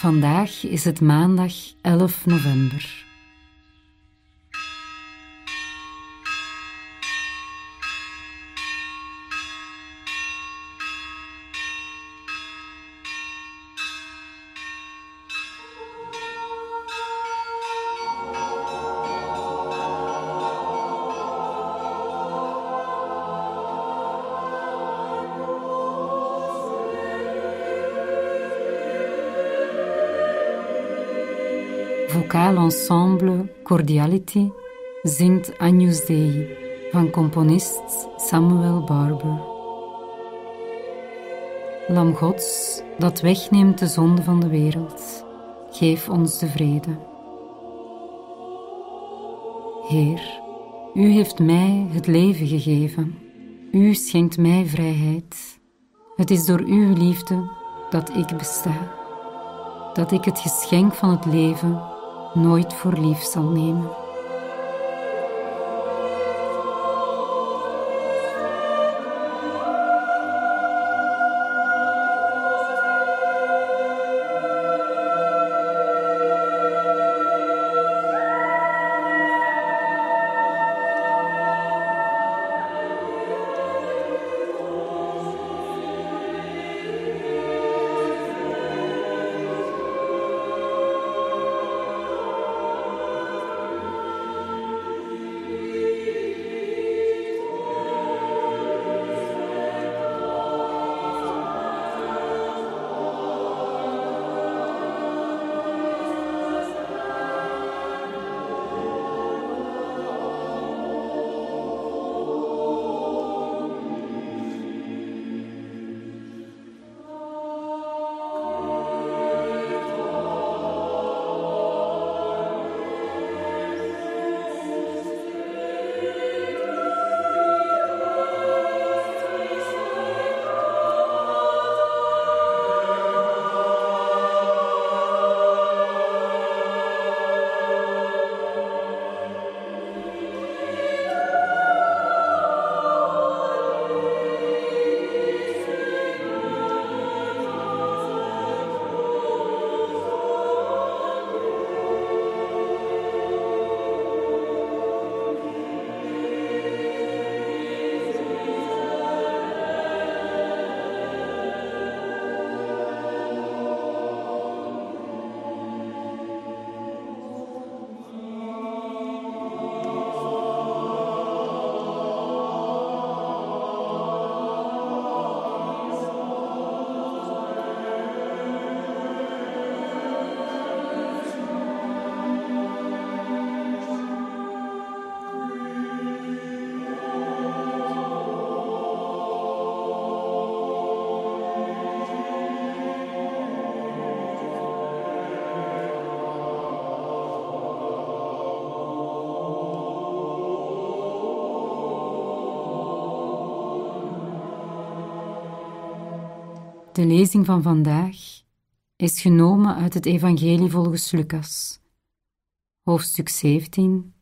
Vandaag is het maandag 11 november. Vocaal ensemble Cordiality zingt Agnus Dei van componist Samuel Barber. Lam Gods dat wegneemt de zonde van de wereld, geef ons de vrede. Heer, U heeft mij het leven gegeven. U schenkt mij vrijheid. Het is door Uw liefde dat ik besta, dat ik het geschenk van het leven nooit voor lief zal nemen. De lezing van vandaag is genomen uit het Evangelie volgens Lucas, hoofdstuk 17,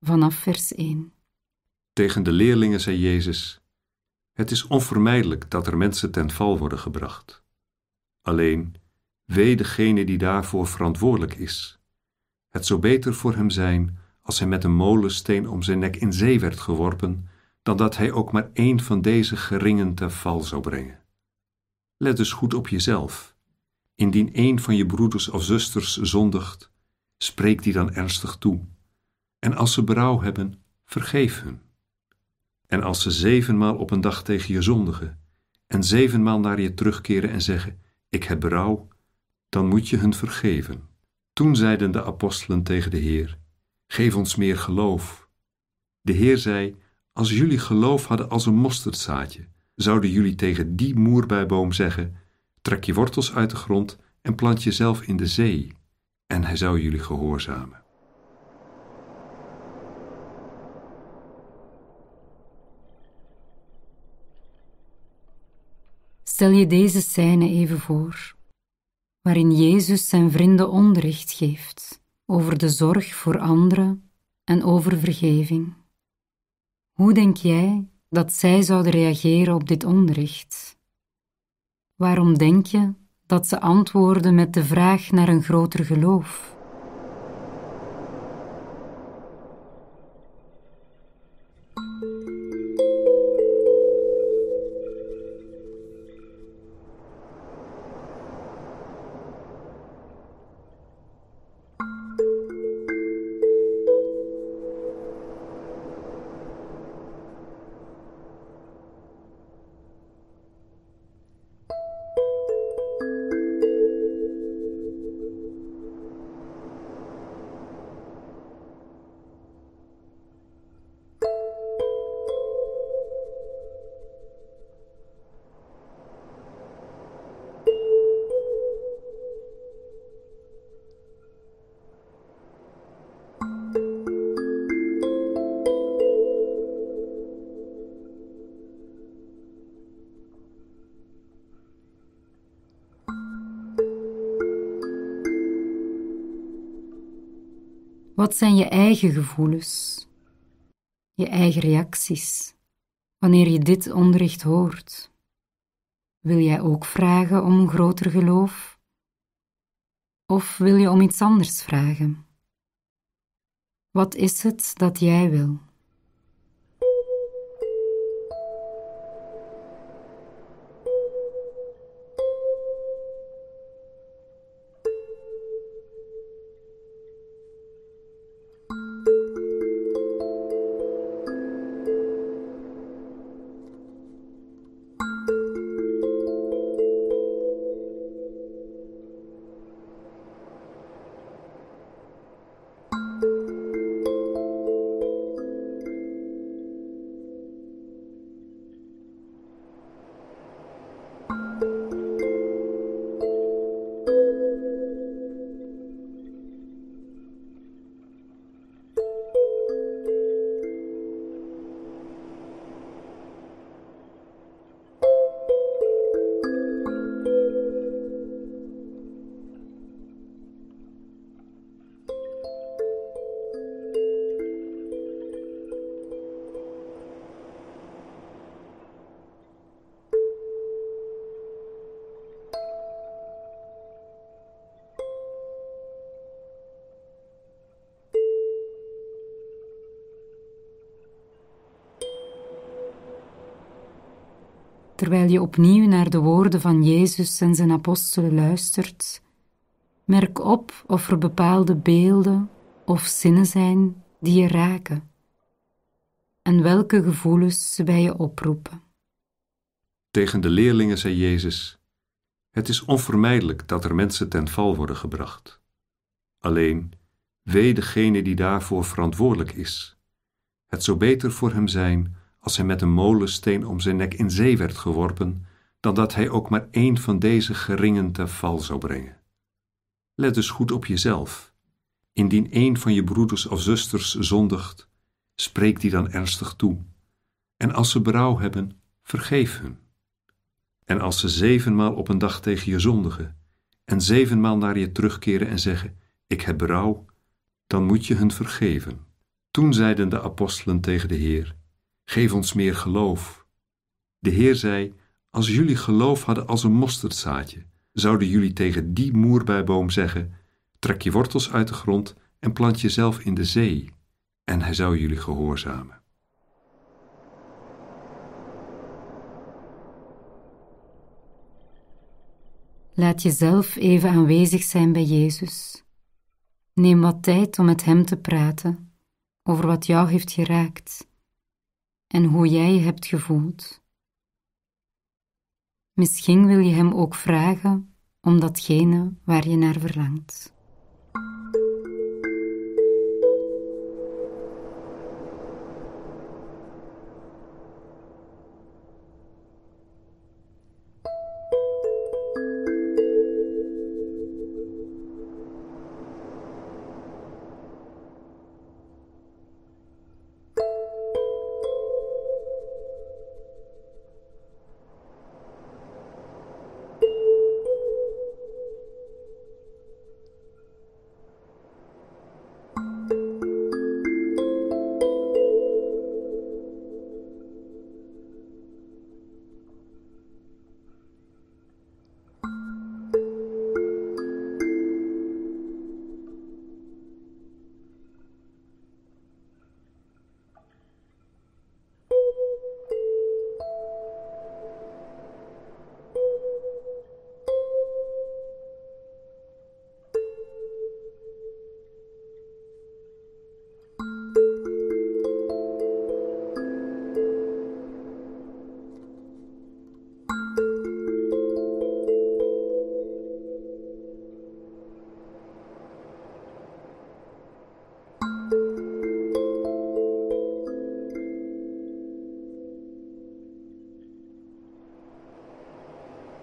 vanaf vers 1. Tegen de leerlingen zei Jezus: Het is onvermijdelijk dat er mensen ten val worden gebracht. Alleen, wee degene die daarvoor verantwoordelijk is. Het zou beter voor hem zijn als hij met een molensteen om zijn nek in zee werd geworpen, dan dat hij ook maar één van deze geringen ten val zou brengen. Let dus goed op jezelf. Indien een van je broeders of zusters zondigt, spreek die dan ernstig toe. En als ze berouw hebben, vergeef hun. En als ze zevenmaal op een dag tegen je zondigen, en zevenmaal naar je terugkeren en zeggen: Ik heb berouw, dan moet je hun vergeven. Toen zeiden de apostelen tegen de Heer: Geef ons meer geloof. De Heer zei: Als jullie geloof hadden als een mosterdzaadje, zouden jullie tegen die moerbijboom zeggen: Trek je wortels uit de grond en plant jezelf in de zee, en hij zou jullie gehoorzamen. Stel je deze scène even voor, waarin Jezus zijn vrienden onderricht geeft over de zorg voor anderen en over vergeving. Hoe denk jij dat zij zouden reageren op dit onderricht? Waarom denk je dat ze antwoorden met de vraag naar een groter geloof. Wat zijn je eigen gevoelens, je eigen reacties, wanneer je dit onderricht hoort? Wil jij ook vragen om een groter geloof? Of wil je om iets anders vragen? Wat is het dat jij wil? Terwijl je opnieuw naar de woorden van Jezus en zijn apostelen luistert, merk op of er bepaalde beelden of zinnen zijn die je raken en welke gevoelens ze bij je oproepen. Tegen de leerlingen zei Jezus: Het is onvermijdelijk dat er mensen ten val worden gebracht. Alleen, wee degene die daarvoor verantwoordelijk is. Het zou beter voor hem zijn als hij met een molensteen om zijn nek in zee werd geworpen, dan dat hij ook maar één van deze geringen te val zou brengen. Let dus goed op jezelf. Indien een van je broeders of zusters zondigt, spreek die dan ernstig toe. En als ze berouw hebben, vergeef hun. En als ze zevenmaal op een dag tegen je zondigen, en zevenmaal naar je terugkeren en zeggen: Ik heb berouw, dan moet je hun vergeven. Toen zeiden de apostelen tegen de Heer: Geef ons meer geloof. De Heer zei: Als jullie geloof hadden als een mosterdzaadje, zouden jullie tegen die moerbijboom zeggen: Trek je wortels uit de grond en plant jezelf in de zee, en hij zou jullie gehoorzamen. Laat jezelf even aanwezig zijn bij Jezus. Neem wat tijd om met Hem te praten over wat jou heeft geraakt en hoe jij je hebt gevoeld. Misschien wil je Hem ook vragen om datgene waar je naar verlangt.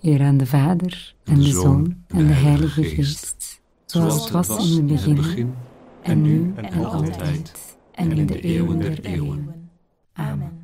Eer aan de Vader en de Zoon en de Heilige Geest, zoals het was in het begin, en nu en altijd, en in de eeuwen der eeuwen. Amen.